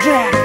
Jack.